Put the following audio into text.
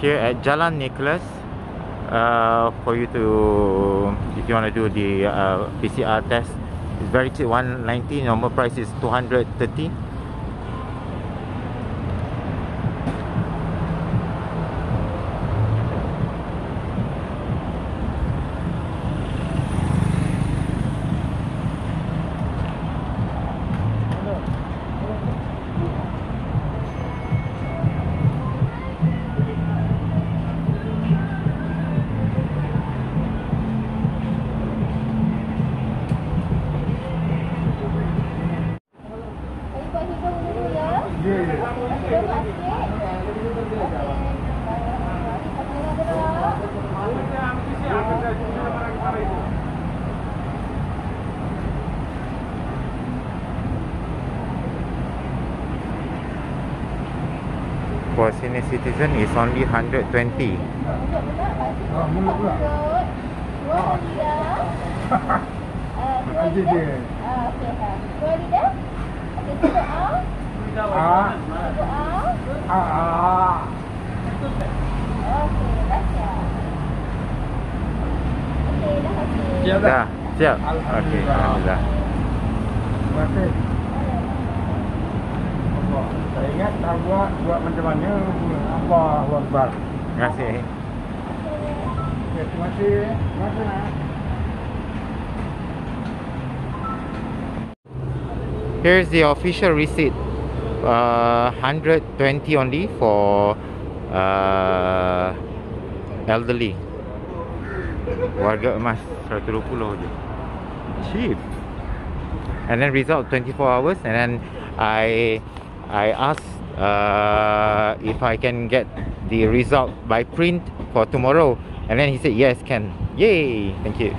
here at Jalan Nicholas. Uh, for you to if you want to do the uh, PCR test it's very cheap 190 normal price is 230 for senior citizen is only 120 Duduk pula. Basuh. Ah. Ah, dia. Ah, okey. ah. Dua lidah. Okey, tutup ah. Ah, Tutup ah. ah, ah. Okey, dah siap. Okey, dah hasil. Siap dah. dah siap okey Alhamdulillah. alhamdulillah Terima kasih. Saya ingat dah buat buat macam mana. Allahu Akbar. terima kasih Okay, terima kasih. Terima kasih. Here's the official receipt. Uh, 120 only for uh, elderly. Warga emas 120 je. Cheap. And then result 24 hours and then I I asked uh, if I can get the result by print for tomorrow and then he said yes can. Yay! Thank you.